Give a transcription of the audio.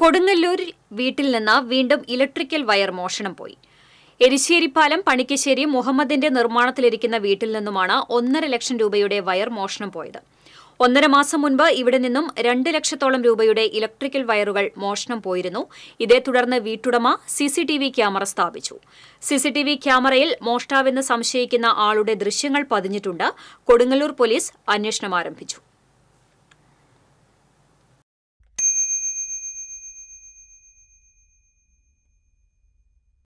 കൊടുങ്ങല്ലൂർ വീട്ടിൽ നിന്ന് വീണ്ടും ഇലക്ട്രിക്കൽ വയർ മോഷണം പോയി. എരിശ്ശേരിപ്പാലം പണിക്കശ്ശേരി മുഹമ്മദിന്റെ നിർമ്മാണത്തിലിരിക്കുന്ന വീട്ടിൽ നിന്നുമാണ് ഒന്നര ലക്ഷം രൂപയുടെ വയർ മോഷണം പോയത്. ഒന്നര മാസം മുൻപ് ഇവിടെ നിന്നും രണ്ട് ലക്ഷത്തോളം രൂപയുടെ ഇലക്ട്രിക്കൽ വയറുകൾ മോഷണം പോയിരുന്നു. ഇതേ തുടർന്ന് വീട്ടുടമ സിസിടിവി ക്യാമറ സ്ഥാപിച്ചു. സിസിടിവി ക്യാമറയിൽ മോഷ്ടാവെന്ന് സംശയിക്കുന്ന ആളുടെ ദൃശ്യങ്ങൾ പതിഞ്ഞിട്ടുണ്ട്. കൊടുങ്ങല്ലൂർ പോലീസ് അന്വേഷണം ആരംഭിച്ചു.